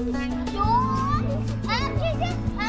哟哎这这